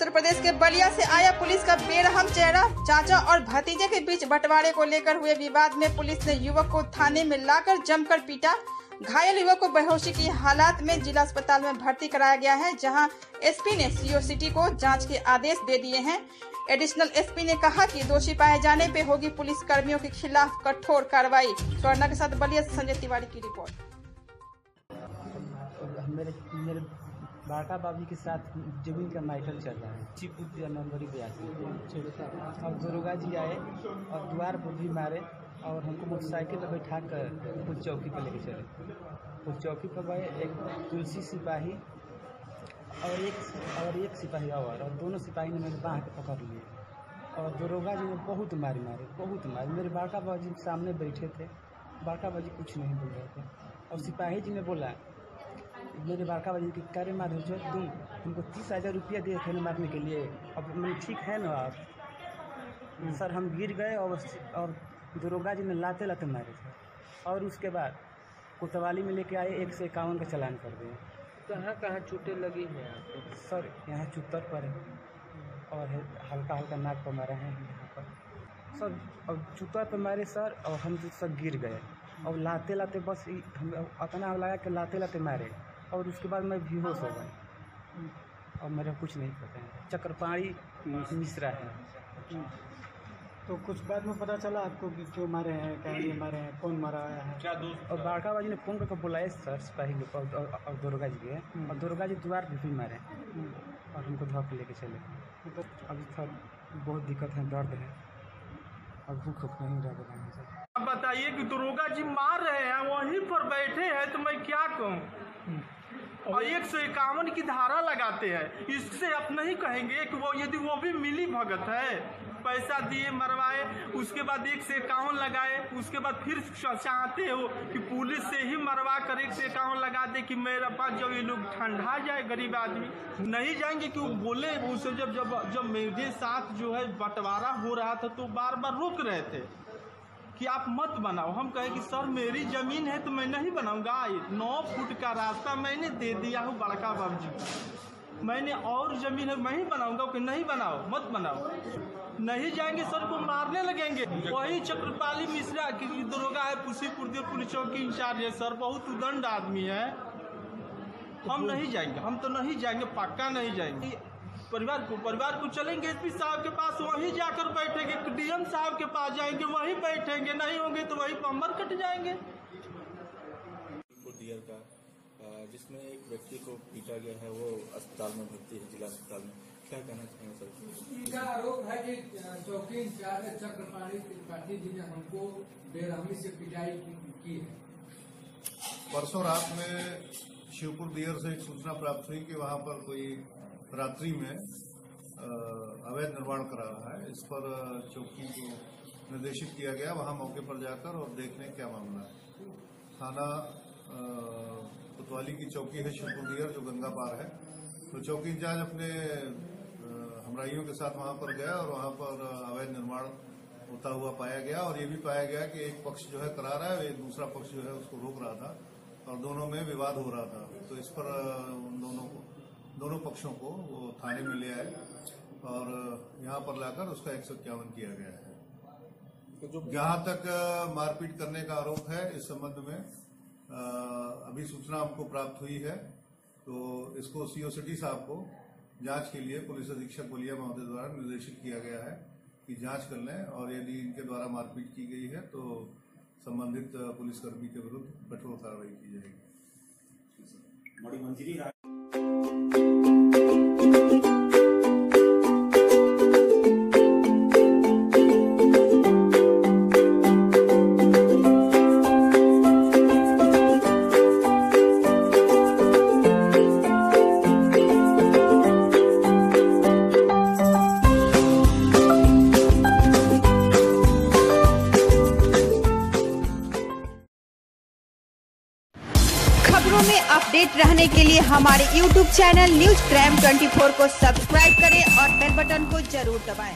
से आया पुलिस का बेरहम चेहरा, चाचा और भतीजे के बीच बंटवारे को लेकर हुए विवाद में पुलिस ने युवक को थाने में लाकर जमकर पीटा। घायल युवक को बेहोशी की हालात में जिला अस्पताल में भर्ती कराया गया है, जहाँ एसपी ने सीओ सिटी को जाँच के आदेश दे दिए हैं। एडिशनल एसपी ने कहा कि दोषी पाए जाने पे होगी पुलिस कर्मियों के खिलाफ कठोर कार्रवाई। स्वर्णा के साथ बलिया संजय तिवारी की रिपोर्ट। बाका बाबी के साथ ज़मीन का माइटल चल रहा है। चिपुत नंबरी बयासी और दरोगा जी आए और द्वार पर भी मारे और हमको मोटरसाइकिल पर बैठा कर कुछ चौकी पर लेके चले। कुछ चौकी पर गए एक तुलसी सिपाही और एक और एक सिपाही और और दोनों सिपाही ने मेरे बाँह के पकड़ लिए। और दरोगा जी ने बहुत मारी मारे बहुत मारी। मेरे बाका बाबू सामने बैठे थे बाका बाबू कुछ नहीं बोल रहे थे। और सिपाही जी ने बोला मेरे बड़का बाजी की कार्य मार जो तुम तुमको तीस हज़ार रुपया दिए थे मारने के लिए। अब मैंने ठीक है ना आप? सर हम गिर गए और और दरोगा जी ने लाते लाते मारे थे। और उसके बाद कोतवाली में लेके आए एक से इक्यावन का चलान कर दिए। कहाँ कहाँ चोटें लगी हैं आपको? सर यहाँ चुत्तर पर है। और हल्का हल्का नाक पर मारा है यहाँ पर। सर और चुत्तर पर मारे सर और हम सब गिर गए। और लाते लाते बस हम इतना लगा कि लाते लाते मारे। और उसके बाद मैं बेहोश हो गया और मेरा कुछ नहीं पता है। चक्रपाणी मिश्रा है। तो कुछ बाद में पता चला आपको कि क्यों मारे हैं क्या लिए मारे हैं कौन मारा है? क्या दोस्त और बाड़काबाजी ने फ़ोन करके बुलाए सर सिपाही लोग और, और, दुर्गा जी के। और दुर्गा जी द्वार पे भी मारे। और हमको धो के लेके चले। मतलब अभी सर बहुत दिक्कत है दर्द है। और भूख नहीं रह रहा है। सर अब बताइए कि दुर्गा जी मार रहे हैं वहीं पर बैठे हैं तो मैं क्या कहूँ? और एक सौ इक्यावन की धारा लगाते हैं। इससे आप नहीं कहेंगे कि वो यदि वो भी मिली भगत है। पैसा दिए, मरवाए, उसके बाद एक से इक्यावन लगाए, उसके बाद फिर चाहते हो कि पुलिस से ही मरवा कर एक से इक्यावन लगा दे कि मेरा पास जब ये लोग ठंडा जाए, गरीब आदमी। नहीं जाएँगे कि वो बोले, उसे जब जब जब मेरे साथ जो है बंटवारा हो रहा था तो बार बार रोक रहे थे। कि आप मत बनाओ। हम कहे कि सर मेरी ज़मीन है तो मैं नहीं बनाऊँगा। नौ फुट का रास्ता मैंने दे दिया हूँ बड़का बाबू जी मैंने और ज़मीन है मैं ही बनाऊँगा कि नहीं बनाओ? मत बनाओ। नहीं जाएँगे सर को मारने लगेंगे। वही चक्रपाली मिश्रा की दरोगा है पुसीपुर देव पुलिस चौकी इंचार्ज है। सर बहुत उदंड आदमी है। हम नहीं जाएँगे। हम तो नहीं जाएँगे पक्का नहीं जाएँगे। परिवार को परिवार को चलेंगे एसपी साहब के पास वहीं जाकर बैठेंगे डीएम साहब के पास जाएँगे वहीं बैठेंगे नहीं होंगे तो वहीं पंबर कट जाएँगे। को का जिसमें एक व्यक्ति को पीटा गया है वो अस्पताल में भर्ती है जिला अस्पताल में। क्या कहना चाहेंगे सर? इनका आरोप है कि चौकी इंचार्ज चक्रपाणी त्रिपाठी जी ने हमको बेरहमी से पिटाई की, की है। परसों रात में शिवपुर दियर से एक सूचना प्राप्त हुई कि वहाँ पर कोई रात्रि में अवैध निर्माण करा रहा है। इस पर चौकी को निर्देशित किया गया। वहाँ मौके पर जाकर और देखने क्या मामला है। थाना कोतवाली की चौकी है शिवपुर जो गंगा पार है। तो चौकी इंचार्ज अपने हमराइयों के साथ वहाँ पर गया और वहाँ पर अवैध निर्माण होता हुआ पाया गया और ये भी पाया गया कि एक पक्ष जो है करा रहा है दूसरा पक्ष जो है उसको रोक रहा था और दोनों में विवाद हो रहा था। तो इस पर उन दोनों पक्षों को वो थाने में ले आए और यहाँ पर लाकर उसका एक सौ इक्यावन किया गया है। जहाँ तक मारपीट करने का आरोप है इस संबंध में अभी सूचना हमको प्राप्त हुई है। तो इसको सीओ सिटी साहब को जाँच के लिए पुलिस अधीक्षक बलिया महोदय द्वारा निर्देशित किया गया है कि जाँच कर लें और यदि इनके द्वारा मारपीट की गई है तो संबंधित पुलिसकर्मी के विरुद्ध कठोर कार्रवाई की जाएगी। खबरों में अपडेट रहने के लिए हमारे YouTube चैनल न्यूज़ क्राइम 24 को सब्सक्राइब करें और बेल बटन को ज़रूर दबाएँ।